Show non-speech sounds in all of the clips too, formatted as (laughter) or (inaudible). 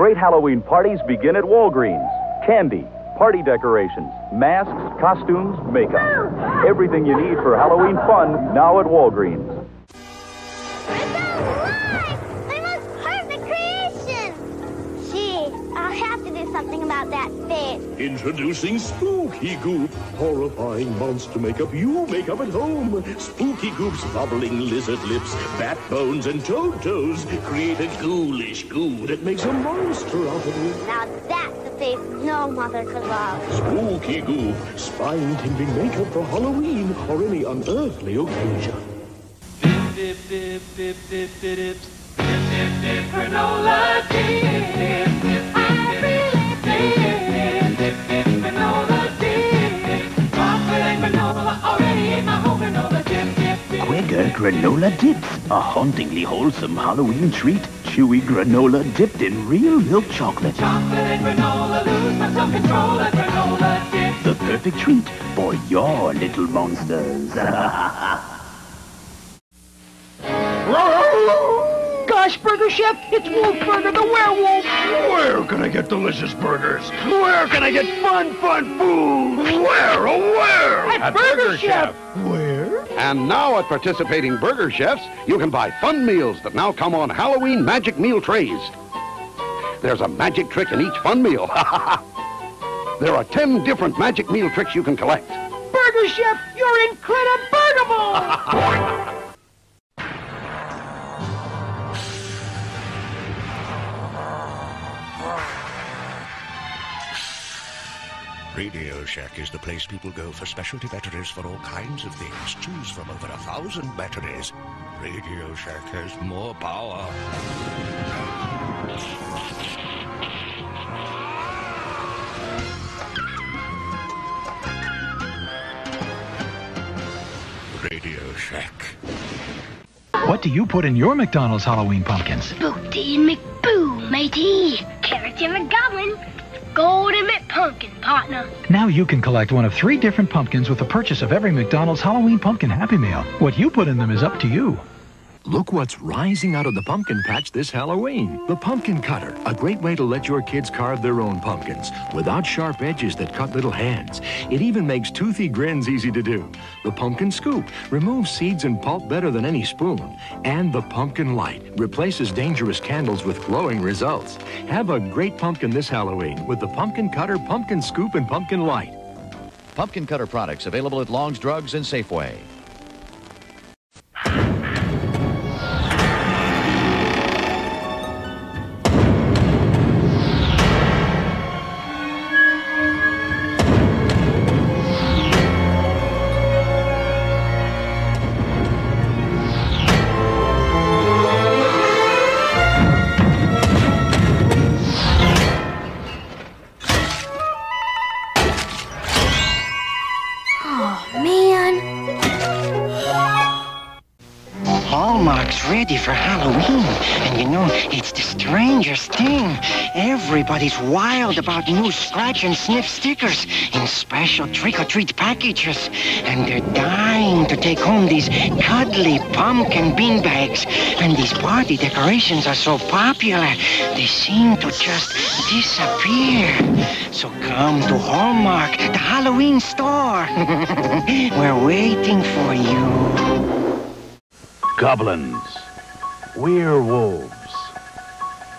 great Halloween parties begin at Walgreens. Candy, party decorations, masks, costumes, makeup. Everything you need for Halloween fun now at Walgreens. Introducing Spooky Goop, horrifying monster makeup you make up at home. Spooky Goop's bubbling lizard lips, bat bones, and toad toes create a ghoulish goo that makes a monster out of you. Now that's the face no mother could love. Spooky Goop, spine-tingling makeup for Halloween or any unearthly occasion. dip, dip, dip, dip, dip, dip, dip, dip, granola dip. I really dip, dip. Granola dips, a hauntingly wholesome Halloween treat. Chewy granola dipped in real milk chocolate. Chocolate and granola lose my self-control at granola dip. The perfect treat for your little monsters. Gosh, Burger Chef, it's Wolfburger the werewolf. Where can I get delicious burgers? Where can I get fun, fun food? Where, oh where? At Burger, Chef. Where? And now at participating burger chefs, you can buy fun meals that now come on Halloween magic meal trays. There's a magic trick in each fun meal. (laughs) there are 10 different magic meal tricks you can collect. Burger Chef, you're incredible. (laughs) Radio Shack is the place people go for specialty batteries for all kinds of things. Choose from over a thousand batteries. Radio Shack has more power. Radio Shack. What do you put in your McDonald's Halloween pumpkins? Booty and McBoo, matey. Carrots and McGoblin. McPumpkin, partner. Now you can collect one of three different pumpkins with the purchase of every McDonald's Halloween Pumpkin Happy Meal. What you put in them is up to you. Look what's rising out of the pumpkin patch this Halloween. The pumpkin cutter, a great way to let your kids carve their own pumpkins without sharp edges that cut little hands. It even makes toothy grins easy to do. The pumpkin scoop removes seeds and pulp better than any spoon. And the pumpkin light replaces dangerous candles with glowing results. Have a great pumpkin this Halloween with the pumpkin cutter, pumpkin scoop, and pumpkin light. Pumpkin Cutter products available at Long's Drugs and Safeway. Everybody's wild about new scratch and sniff stickers in special trick-or-treat packages. And they're dying to take home these cuddly pumpkin bean bags. And these party decorations are so popular, they seem to just disappear. So come to Hallmark, the Halloween store. (laughs) We're waiting for you. Goblins, werewolves,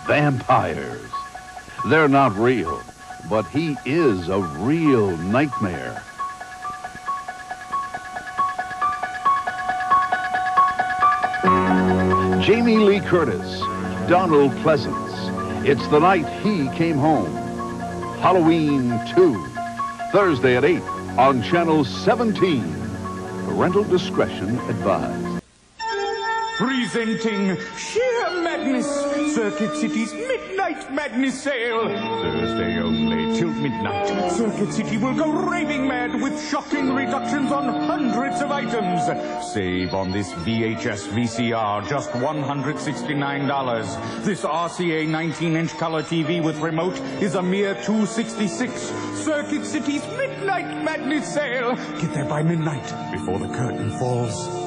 vampires. They're not real, but he is a real nightmare. Jamie Lee Curtis, Donald Pleasence. It's the night he came home. Halloween 2, Thursday at 8 on Channel 17. Parental discretion advised. Presenting Sheer Madness, Circuit City's Midnight Madness Sale. Thursday only till midnight. Circuit City will go raving mad with shocking reductions on hundreds of items. Save on this VHS VCR just $169. This RCA 19-inch color TV with remote is a mere 266. Circuit City's Midnight Madness Sale. Get there by midnight before the curtain falls.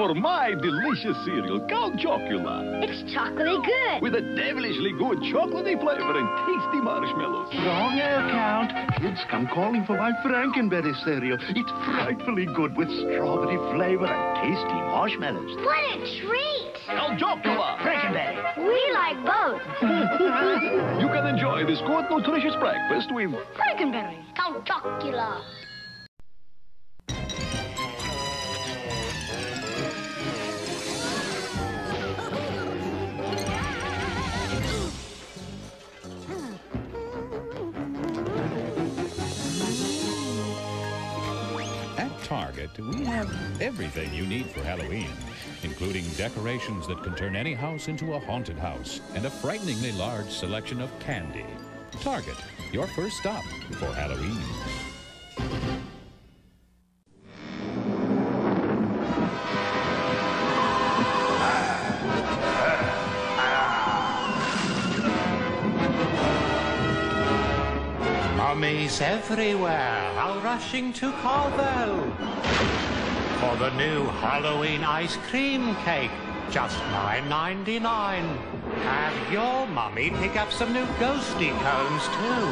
For my delicious cereal, Count Chocula. It's chocolatey good. With a devilishly good chocolatey flavor and tasty marshmallows. Wrong air count. Kids come calling for my Frankenberry cereal. It's frightfully good with strawberry flavor and tasty marshmallows. What a treat. Count Chocula. Frankenberry. We like both. (laughs) You can enjoy this good, nutritious breakfast with Frankenberry. Count Chocula. We have everything you need for Halloween, including decorations that can turn any house into a haunted house and a frighteningly large selection of candy. Target, your first stop for Halloween. Mummies everywhere are rushing to Carvel for the new Halloween ice cream cake, just $9.99. Have your mummy pick up some new ghosty cones too.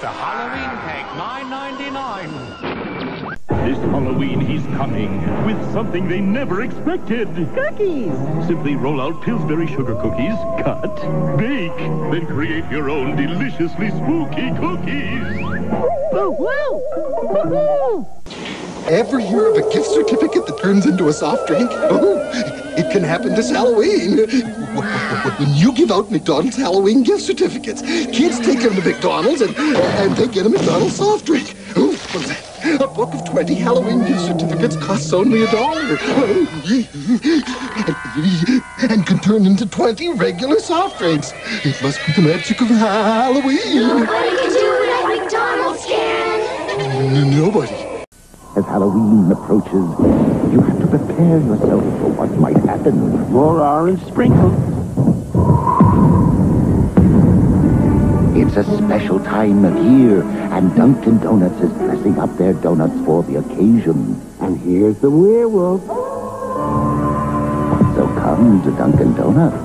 The Halloween cake, $9.99. This Halloween he's coming with something they never expected. Cookies! Simply roll out Pillsbury sugar cookies, cut, bake, then create your own deliciously spooky cookies. Woo woo! Woo Ever hear of a gift certificate that turns into a soft drink? Oh, it can happen this Halloween. When you give out McDonald's Halloween gift certificates, kids take them to McDonald's and, and they get a McDonald's soft drink. Oh, a book of 20 Halloween gift certificates costs only a dollar. Oh, and can turn into 20 regular soft drinks. It must be the magic of Halloween. Nobody can do it like McDonald's can. Nobody. As Halloween approaches, you have to prepare yourself for what might happen. More orange sprinkles. It's a special time of year, and Dunkin' Donuts is dressing up their donuts for the occasion. And here's the werewolf. So come to Dunkin' Donuts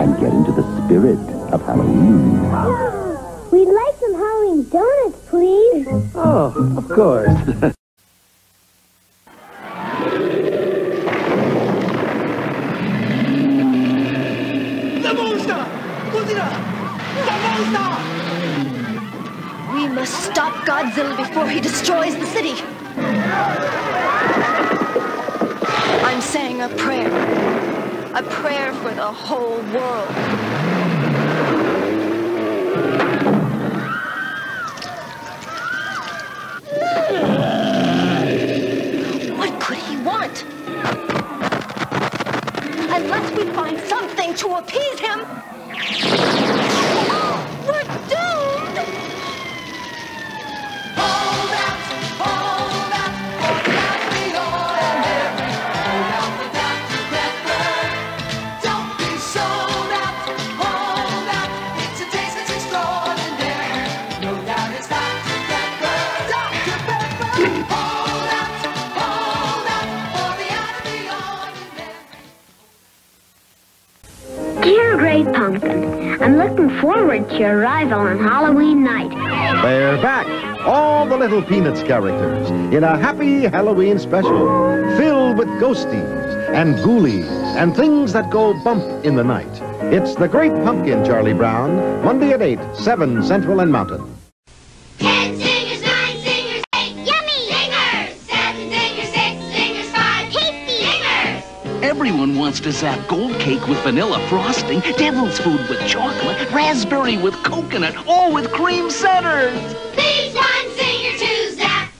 and get into the spirit of Halloween. We'd like some Halloween donuts, please. Oh, of course. (laughs) The monster! Godzilla! The monster! We must stop Godzilla before he destroys the city. I'm saying a prayer. A prayer for the whole world. What could he want? Unless we find something to appease him, forward to your arrival on Halloween night. They're back, all the little Peanuts characters, in a happy Halloween special, filled with ghosties and ghoulies and things that go bump in the night. It's The Great Pumpkin, Charlie Brown, Monday at 8, 7 Central and Mountain. To zap gold cake with vanilla frosting, devil's food with chocolate, raspberry with coconut, all with cream centers. Please one singer to zap.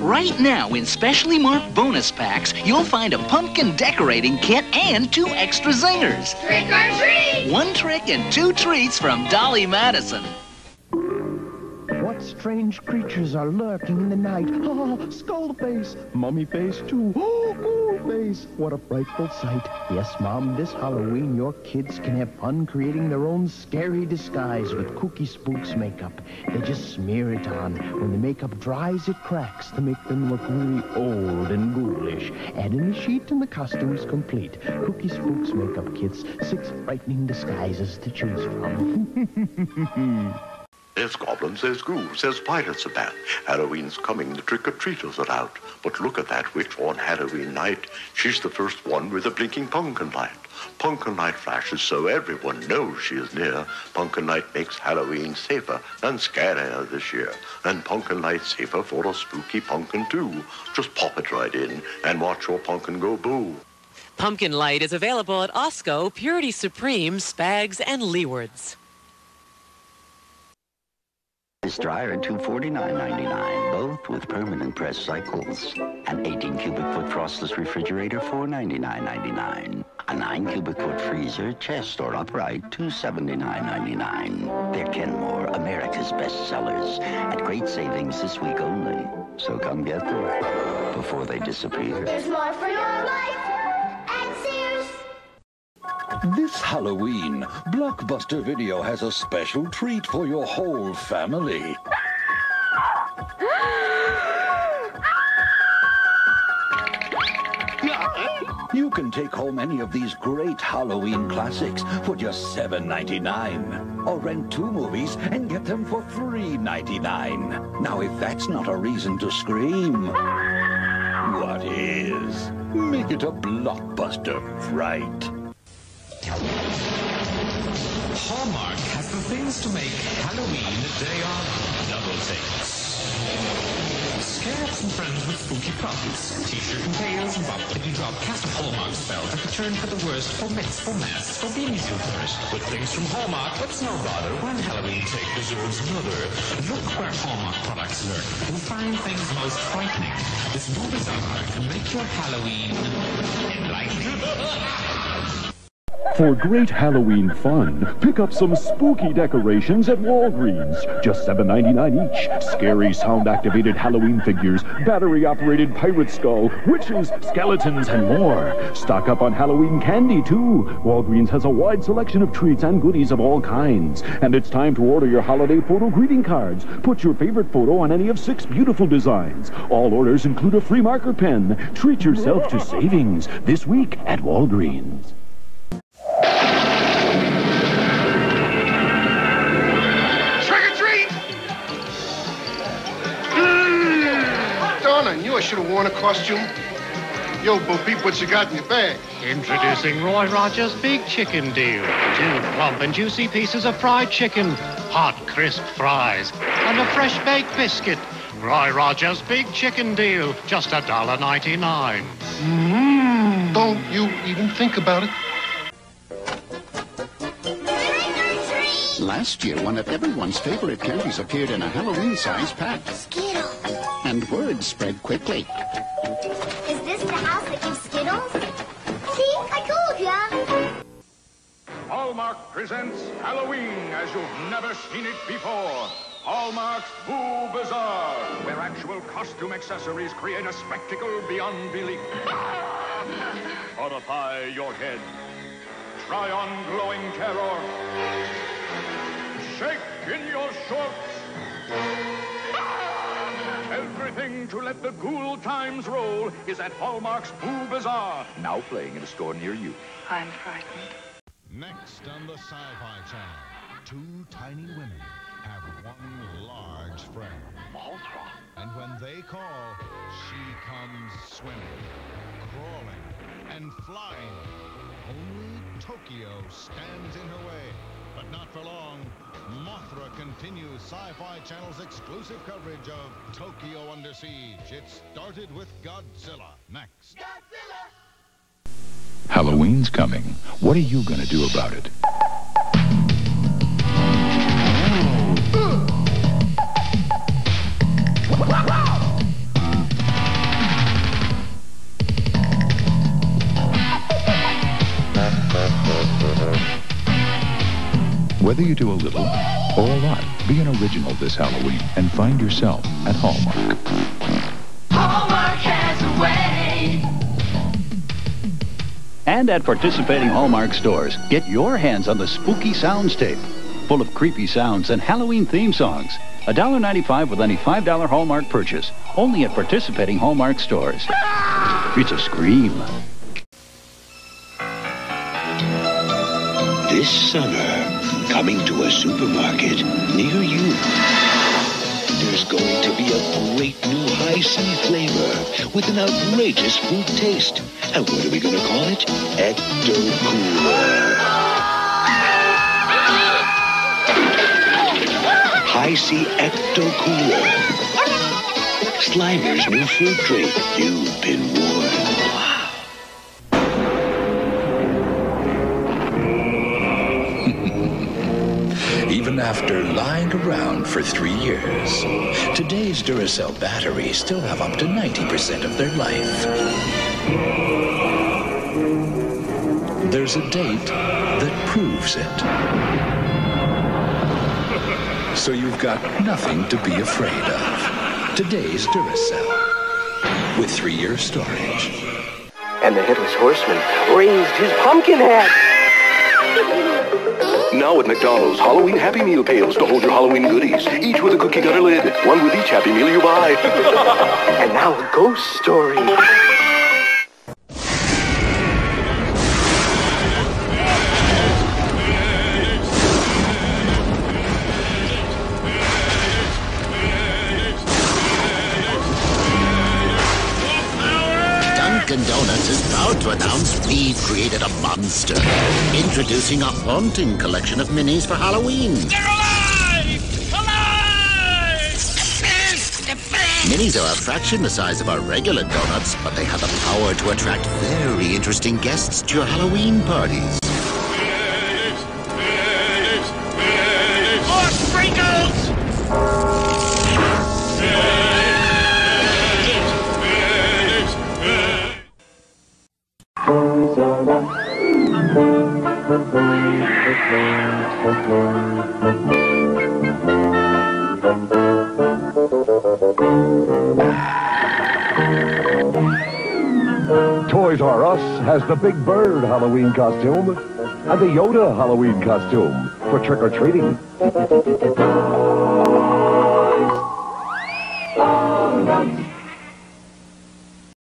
Right now, in specially marked bonus packs, you'll find a pumpkin decorating kit and two extra zingers. Trick or treat. One trick and two treats from Dolly Madison. What Strange creatures are lurking in the night. Oh, skull face, mummy face too. Oh, ghoul face. What a frightful sight. Yes, Mom, this Halloween your kids can have fun creating their own scary disguise with Kooky Spooks makeup. They just smear it on. When the makeup dries, it cracks to make them look really old and ghoulish. Add in the sheet and the costume's complete. Kooky Spooks makeup kits. Six frightening disguises to choose from. (laughs) There's goblins, there's ghouls, there's pirates about. Halloween's coming, the trick-or-treaters are out. But look at that witch on Halloween night. She's the first one with a blinking pumpkin light. Pumpkin light flashes so everyone knows she is near. Pumpkin light makes Halloween safer and scarier this year. And pumpkin light safer for a spooky pumpkin too. Just pop it right in and watch your pumpkin go boo. Pumpkin Light is available at Osco, Purity Supreme, Spags, and Leewards. This dryer at $249.99, both with permanent press cycles. An 18 cubic foot frostless refrigerator, $499.99. A 9 cubic foot freezer, chest or upright, $279.99. They're Kenmore, America's best sellers, at great savings this week only. So come get them before they disappear. There's more for your life. This Halloween, Blockbuster Video has a special treat for your whole family. (laughs) You can take home any of these great Halloween classics for just $7.99. Or rent two movies and get them for $3.99. Now, if that's not a reason to scream, what is? Make it a blockbuster fright. Hallmark has the things to make Halloween a day of double takes. Scare up some friends with spooky props. T-shirt and tails and bop and you drop. Cast a Hallmark spell that could turn for the worst for myths, for masks, for being zoomers. With things from Hallmark, what's no bother? One Halloween take deserves another. Look where Hallmark products lurk and find things most frightening. This new bizarre can make your Halloween enlightening. (laughs) For great Halloween fun, pick up some spooky decorations at Walgreens. Just $7.99 each. Scary sound-activated Halloween figures, battery-operated pirate skull, witches, skeletons, and more. Stock up on Halloween candy, too. Walgreens has a wide selection of treats and goodies of all kinds. And it's time to order your holiday photo greeting cards. Put your favorite photo on any of six beautiful designs. All orders include a free marker pen. Treat yourself to savings this week at Walgreens. Should have worn a costume. Yo, Bo Peep, what you got in your bag? Introducing Roy Rogers' Big Chicken Deal. Two plump and juicy pieces of fried chicken, hot, crisp fries, and a fresh baked biscuit. Roy Rogers' Big Chicken Deal, just a dollar ninety-nine. Mmm. Don't you even think about it. Last year, one of everyone's favorite candies appeared in a Halloween-sized pack. Skittles. And word spread quickly. Is this the house that gives Skittles? See, I told ya. Hallmark presents Halloween as you've never seen it before. Hallmark's Boo Bazaar, where actual costume accessories create a spectacle beyond belief. (laughs) Horrify your head. Try on glowing terror. Shake in your shorts. Everything to let the ghoul times roll is at Hallmark's Boo Bazaar. Now playing in a store near you. I'm frightened. Next on the Sci-Fi Channel, two tiny women have one large friend. Mothra. And when they call, she comes swimming, crawling, and flying. Only Tokyo stands in her way. But not for long. Mothra continues Sci-Fi Channel's exclusive coverage of Tokyo Under Siege. It started with Godzilla. Next. Halloween's coming. What are you going to do about it? Whether you do a little or a lot. Be an original this Halloween and find yourself at Hallmark. Hallmark has a way. And at participating Hallmark stores, get your hands on the Spooky Sounds tape, full of creepy sounds and Halloween theme songs. $1.95 with any $5 Hallmark purchase, only at participating Hallmark stores. It's a scream. This summer, coming to a supermarket near you. There's going to be a great new Hi-C flavor with an outrageous fruit taste. And what are we going to call it? Ecto Cooler. Hi-C Ecto Cooler. Slimer's new fruit drink. You've been warned. Even after lying around for three years, today's Duracell batteries still have up to 90% of their life. There's a date that proves it. So you've got nothing to be afraid of. Today's Duracell with three-year storage. And the Headless Horseman raised his pumpkin hat. (laughs) Now at McDonald's, Halloween Happy Meal pails to hold your Halloween goodies. Each with a cookie cutter lid. One with each Happy Meal you buy. (laughs) and now a ghost story. Dunkin' Donuts is proud to announce we've created a monster. Introducing a haunting collection of minis for Halloween. Minis are a fraction the size of our regular donuts, but they have the power to attract very interesting guests to your Halloween parties. Has the Big Bird Halloween costume and the Yoda Halloween costume for trick-or-treating.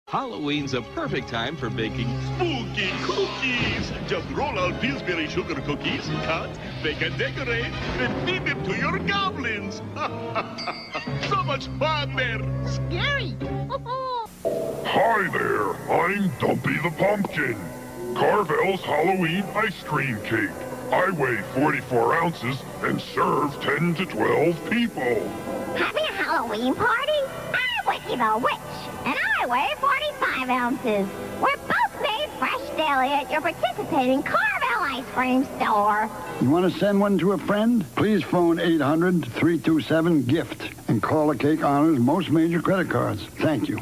Halloween's a perfect time for baking spooky cookies. Just roll out Pillsbury sugar cookies, cut, bake and decorate, then feed them to your goblins. (laughs) so much fun there. Scary. (laughs) Hi there, I'm Dumpy the Pumpkin. Carvel's Halloween ice cream cake. I weigh 44 ounces and serve 10 to 12 people. Having a Halloween party? I'm Wiki the Witch, and I weigh 45 ounces. We're both made fresh daily at your participating Carvel ice cream store. You want to send one to a friend? Please phone 800-327-GIFT and call the Cake Honors most major credit cards. Thank you.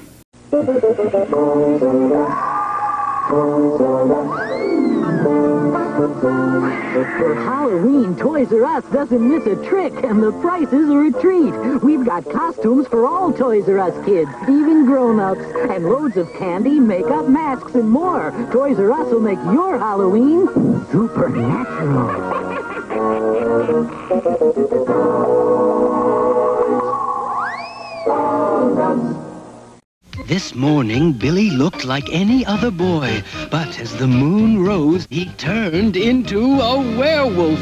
Halloween, Toys R Us doesn't miss a trick, and the prices are a treat. We've got costumes for all Toys R Us kids, even grown-ups, and loads of candy, makeup, masks, and more. Toys R Us will make your Halloween supernatural. (laughs) This morning, Billy looked like any other boy, but as the moon rose, he turned into a werewolf.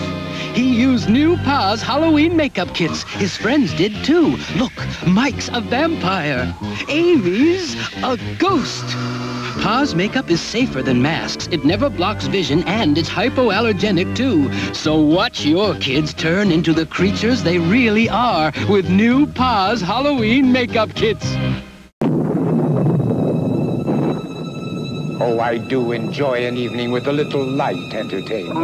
He used new Paas Halloween makeup kits. His friends did too. Look, Mike's a vampire. Amy's a ghost. Paas makeup is safer than masks. It never blocks vision and it's hypoallergenic too. So watch your kids turn into the creatures they really are with new Paas Halloween makeup kits. Oh, I do enjoy an evening with a little light entertainment.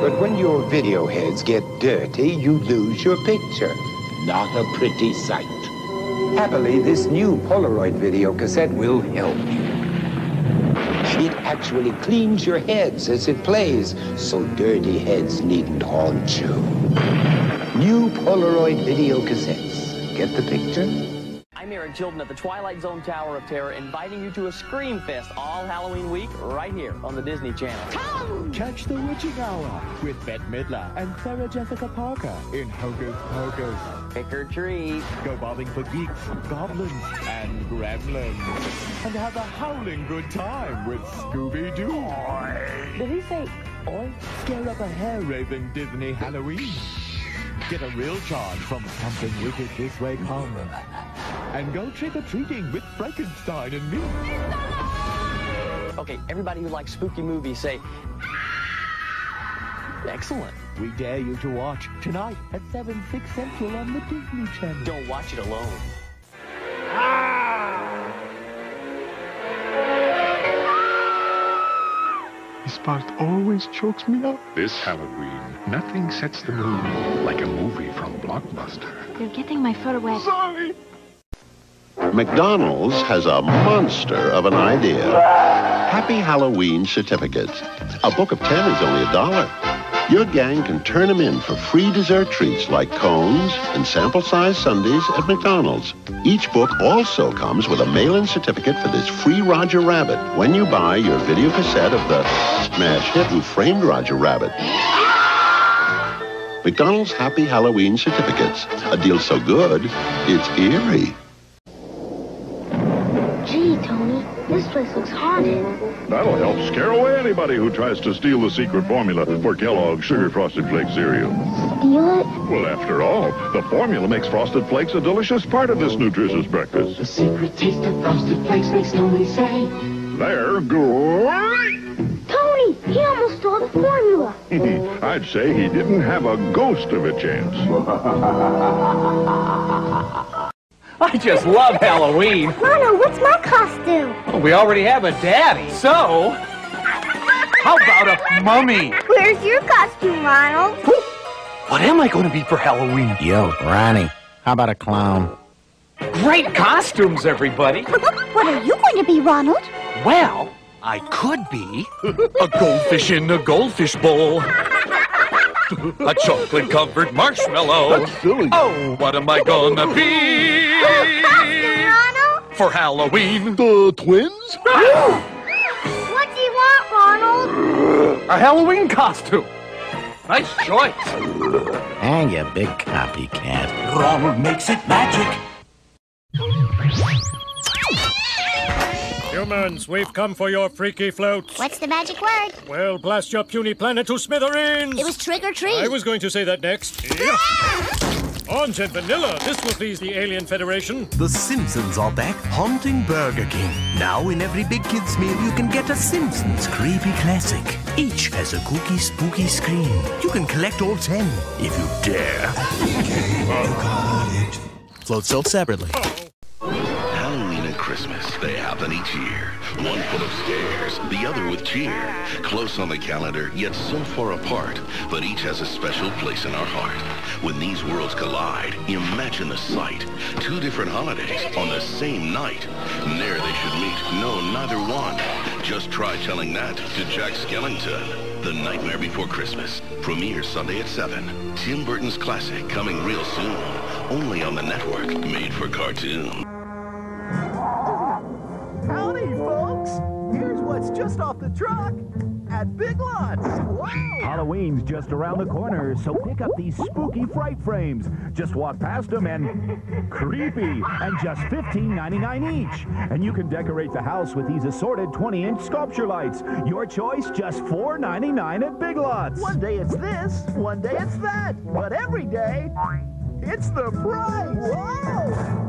But when your video heads get dirty, you lose your picture. Not a pretty sight. Happily, this new Polaroid video cassette will help you. It actually cleans your heads as it plays, so dirty heads needn't haunt you. New Polaroid video cassettes. Get the picture? I'm Eric Chilton at the Twilight Zone Tower of Terror, inviting you to a Scream Fest all Halloween week right here on the Disney Channel. Catch the witching hour with Bette Midler and Sarah Jessica Parker in Hocus Pocus. Trick or treat. Go bobbing for geeks, goblins, and gremlins. And have a howling good time with Scooby-Doo. Did he say oi? Scare up a hair-raising Disney Halloween. Get a real charge from something wicked this way come. And go trick-or-treating with Frankenstein and me. Okay, everybody who likes spooky movies say. Ah! Excellent. We dare you to watch tonight at 7, 6 Central on the Disney Channel. Don't watch it alone. Ah! This part always chokes me up. This Halloween, nothing sets the mood like a movie from Blockbuster. You're getting my fur wet. Sorry. McDonald's has a monster of an idea. Happy Halloween certificates. A book of 10 is only a dollar. Your gang can turn them in for free dessert treats like cones and sample-sized sundaes at McDonald's. Each book also comes with a mail-in certificate for this free Roger Rabbit when you buy your video cassette of the smash hit Who Framed Roger Rabbit. McDonald's Happy Halloween certificates. A deal so good, it's eerie. Gee, Tony, this place looks haunted. That'll help scare away anybody who tries to steal the secret formula for Kellogg's Sugar Frosted Flakes cereal. Steal it? Well, after all, the formula makes Frosted Flakes a delicious part of this nutritious breakfast. The secret taste of Frosted Flakes makes Tony say. They're great! Tony, he almost stole the formula. (laughs) I'd say he didn't have a ghost of a chance. (laughs) I just love Halloween. Mono, what's my costume? We already have a daddy. So, how about a mummy? Where's your costume, Ronald? What am I going to be for Halloween? Yo, Ronnie, how about a clown? Great costumes, everybody. (laughs) what are you going to be, Ronald? Well, I could be a goldfish in a goldfish bowl. (laughs) A chocolate covered marshmallow. That's silly. Oh, what am I gonna be? For Halloween? The twins? (gasps) what do you want, Ronald? A Halloween costume. Nice choice. And you big copycat. Ronald makes it magic. Humans, we've come for your freaky floats. What's the magic word? Well, blast your puny planet to smithereens. It was trick or treat. I was going to say that next. (laughs) Ah! Yeah. Orange and vanilla. This will please the Alien Federation. The Simpsons are back haunting Burger King. Now, in every Big Kids meal, you can get a Simpsons creepy classic. Each has a kooky, spooky scream. You can collect all ten if you dare. (laughs) Float sold separately. Halloween and Christmas, they happen each year. One full of scares, the other with cheer. Close on the calendar, yet so far apart. But each has a special place in our heart. When these worlds collide, imagine the sight. Two different holidays on the same night. Ne'er they should meet, no, neither one. Just try telling that to Jack Skellington. The Nightmare Before Christmas. Premieres Sunday at 7. Tim Burton's classic coming real soon. Only on the network made for cartoon. Just off the truck at Big Lots. Wow! Halloween's just around the corner, so pick up these spooky fright frames. Just walk past them and (laughs) creepy, and just $15.99 each. And you can decorate the house with these assorted 20-inch sculpture lights. Your choice, just $4.99 at Big Lots. One day it's this, one day it's that, but every day, it's the price! Wow!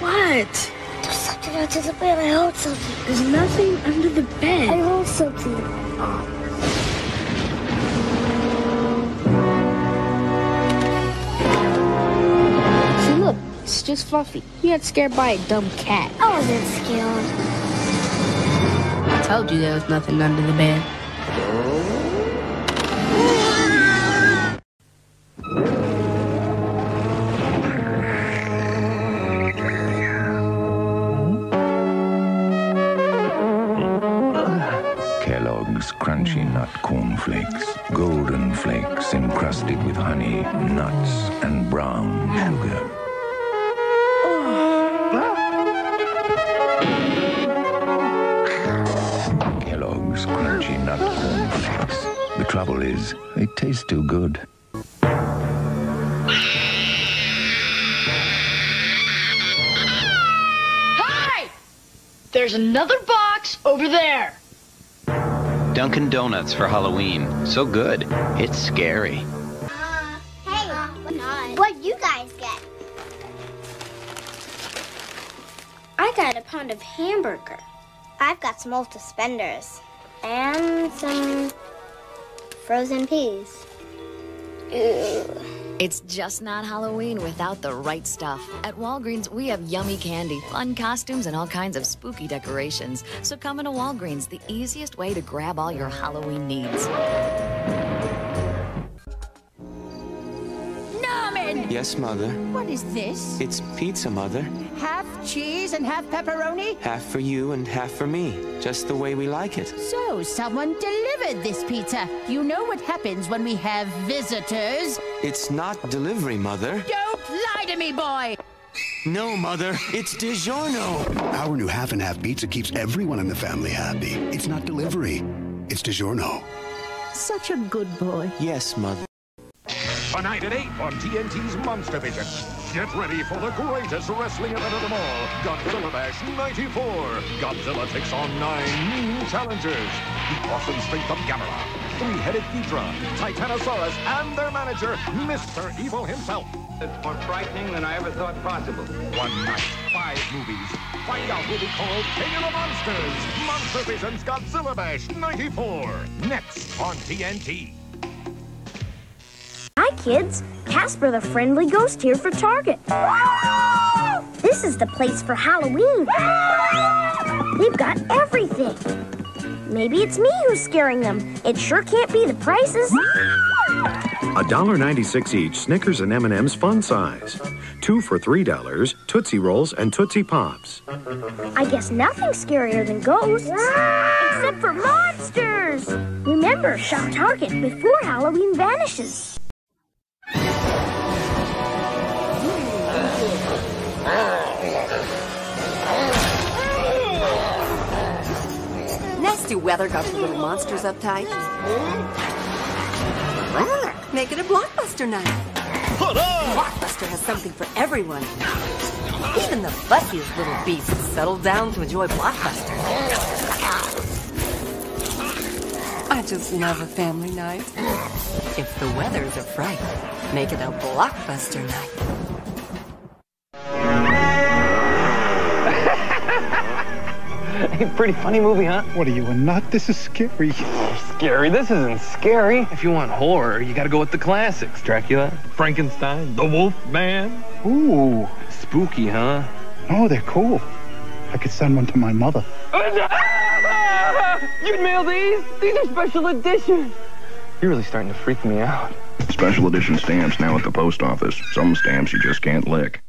What? There's something under the bed. I heard something. There's nothing under the bed. I heard something. See, look, it's just Fluffy. He got scared by a dumb cat. I wasn't scared. I told you there was nothing under the bed. There's another box over there. Dunkin' Donuts for Halloween. So good, it's scary. Uh, hey, what you guys get? I got a pound of hamburger. I've got some old suspenders and some frozen peas. Ew. It's just not Halloween without the right stuff. At Walgreens, we have yummy candy, fun costumes, and all kinds of spooky decorations. So come into Walgreens, the easiest way to grab all your Halloween needs. Yes, Mother. What is this? It's pizza, Mother. Half cheese and half pepperoni? Half for you and half for me. Just the way we like it. So, someone delivered this pizza. You know what happens when we have visitors. It's not delivery, Mother. Don't lie to me, boy! No, Mother. It's DiGiorno. Our new half and half pizza keeps everyone in the family happy. It's not delivery, it's DiGiorno. Such a good boy. Yes, Mother. Tonight at 8 on TNT's Monster Vision. Get ready for the greatest wrestling event of them all. Godzilla Bash 94. Godzilla takes on nine mean challengers. The awesome strength of Gamera, three-headed Ghidra, Titanosaurus, and their manager, Mr. Evil himself. It's more frightening than I ever thought possible. One night, five movies. Find out who'll be called King of the Monsters. Monster Vision's Godzilla Bash 94. Next on TNT. Kids. Casper the Friendly Ghost here for Target. This is the place for Halloween. They've got everything. Maybe it's me who's scaring them. It sure can't be the prices. $1.96 each Snickers and M&M's fun size. Two for $3, Tootsie Rolls and Tootsie Pops. I guess nothing's scarier than ghosts. Except for monsters. Remember, shop Target before Halloween vanishes. Nasty weather got the little monsters uptight. Make it a blockbuster night. Blockbuster has something for everyone. Even the fussiest little beasts settle down to enjoy Blockbuster. I just love a family night. If the weather's a fright, make it a Blockbuster night. (laughs) Hey, pretty funny movie, huh? What are you, a nut? This is scary. Scary? This isn't scary. If you want horror, you gotta go with the classics. Dracula, Frankenstein, The Wolf Man. Ooh. Spooky, huh? No, they're cool. I could send one to my mother. (laughs) You'd mail these? These are special editions. You're really starting to freak me out. Special edition stamps now at the post office. Some stamps you just can't lick.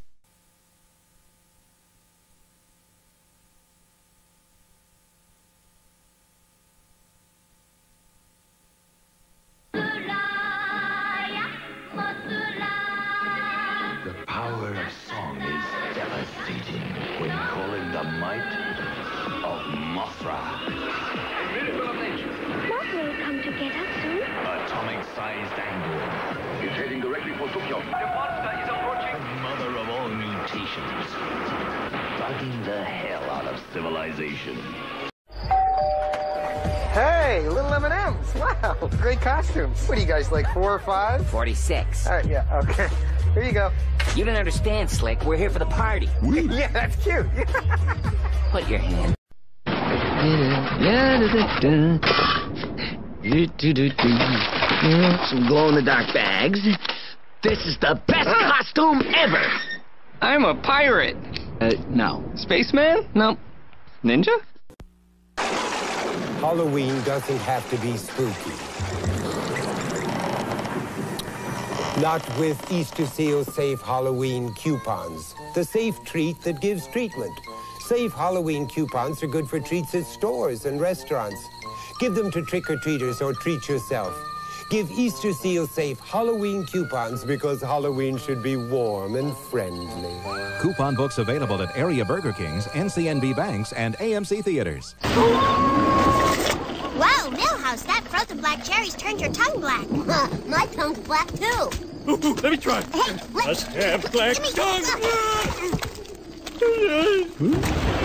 Costumes. What are you guys, like four or five? 46. All right, yeah, okay. Here you go. You don't understand, Slick. We're here for the party. (laughs) yeah, that's cute. (laughs) Put your hand. Some glow-in-the-dark bags. This is the best costume ever. I'm a pirate. Uh, no. Spaceman? Nope. Ninja? Halloween doesn't have to be spooky. Not with Easter Seal Safe Halloween coupons, the safe treat that gives treatment. Safe Halloween coupons are good for treats at stores and restaurants. Give them to trick-or-treaters or treat yourself. Give Easter Seal Safe Halloween coupons because Halloween should be warm and friendly. Coupon books available at area Burger Kings, NCNB banks, and AMC theaters. Wow, Milhouse, that frozen black cherry's turned your tongue black. (laughs) My tongue's black, too. Let me try. Hey, Must have black tongue.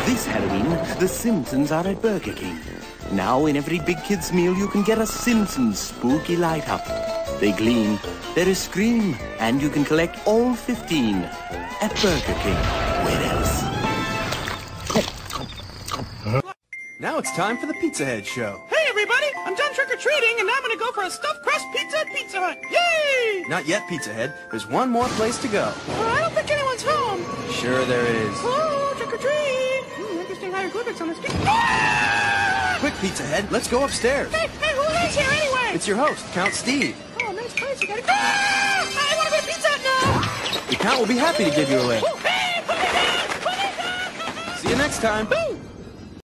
This Halloween, the Simpsons are at Burger King. Now, in every big kid's meal, you can get a Simpsons spooky light up. They gleam, they scream, and you can collect all 15 at Burger King. Where else? Now it's time for the Pizza Head Show. Everybody! I'm done trick-or-treating, and now I'm gonna go for a stuffed crust pizza at Pizza Hut. Yay! Not yet, Pizza Head. There's one more place to go. Uh, I don't think anyone's home. Sure there is. Hello, trick-or-treat! Hmm, interesting hieroglyphics on the street. Ah! Quick, Pizza Head, let's go upstairs. Hey, hey, who is here anyway? It's your host, Count Steve. Oh, nice place. You gotta... Ah! I wanna go to Pizza Hut now! The Count will be happy to give you a lift. Oh, hey, put me down! Put me down! See you next time. Ooh.